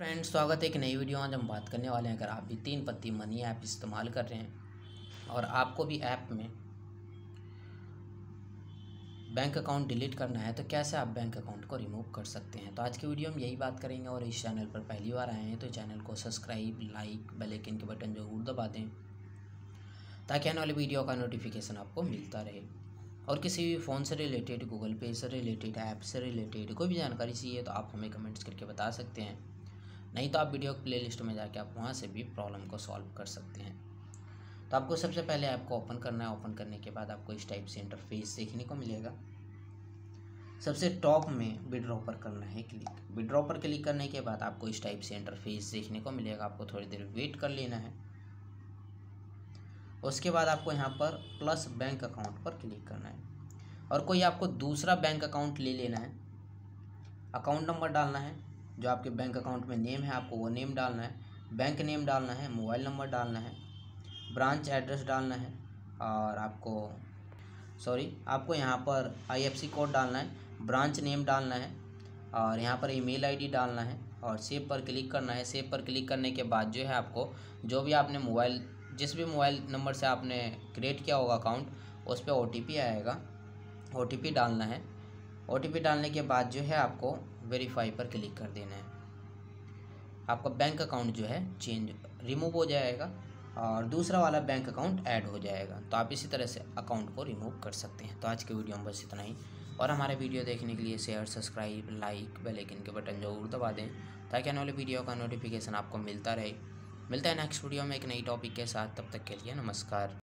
Friends, स्वागत है एक नई वीडियो आज हम बात करने वाले हैं, अगर आप भी तीन पत्ती मनी ऐप इस्तेमाल कर रहे हैं और आपको भी ऐप में बैंक अकाउंट डिलीट करना है तो कैसे आप बैंक अकाउंट को रिमूव कर सकते हैं? तो आज की वीडियो हम यही बात करेंगे और इस चैनल पर पहली बार आए हैं तो चैनल को सब्सक्राइब, लाइक, बेल आइकन के बटन ज़रूर दबा दें ताकि आने वाली वीडियो का नोटिफिकेशन आपको मिलता रहे। और किसी भी फ़ोन से रिलेटेड, गूगल पे से रिलेटेड, ऐप से रिलेटेड कोई भी जानकारी चाहिए तो आप हमें कमेंट्स करके बता सकते हैं। नहीं तो आप वीडियो प्ले लिस्ट में जाके आप वहाँ से भी प्रॉब्लम को सॉल्व कर सकते हैं। तो आपको सबसे पहले ऐप को ओपन करना है। ओपन करने के बाद आपको इस टाइप से इंटरफेस देखने को मिलेगा। सबसे टॉप में विड्रॉ पर करना है क्लिक। विड्रॉ पर क्लिक करने के बाद आपको इस टाइप से इंटरफेस देखने को मिलेगा। आपको थोड़ी देर वेट कर लेना है। उसके बाद आपको यहाँ पर प्लस बैंक अकाउंट पर क्लिक करना है। और कोई आपको दूसरा बैंक अकाउंट ले लेना है। अकाउंट नंबर डालना है। जो आपके बैंक अकाउंट में नेम है, आपको वो नेम डालना है। बैंक नेम डालना है मोबाइल नंबर डालना है ब्रांच एड्रेस डालना है और आपको सॉरी आपको यहाँ पर आईएफसी कोड डालना है ब्रांच नेम डालना है और यहाँ पर ईमेल आईडी डालना है और सेव पर क्लिक करना है। सेव पर क्लिक करने के बाद जो है आपको, जो भी आपने मोबाइल जिस भी मोबाइल नंबर से आपने क्रिएट किया होगा अकाउंट उस पर ओ आएगा। ओटीपी डालना है। ओटीपी डालने के बाद जो है आपको वेरीफाई पर क्लिक कर देना है। आपका बैंक अकाउंट जो है चेंज रिमूव हो जाएगा और दूसरा वाला बैंक अकाउंट ऐड हो जाएगा। तो आप इसी तरह से अकाउंट को रिमूव कर सकते हैं। तो आज के वीडियो में बस इतना ही। और हमारे वीडियो देखने के लिए share subscribe like bell icon के बटन ज़रूर दबा दें ताकि आने वाले वीडियो का नोटिफिकेशन आपको मिलता रहे। मिलता है नेक्स्ट वीडियो में एक नई टॉपिक के साथ। तब तक के लिए नमस्कार।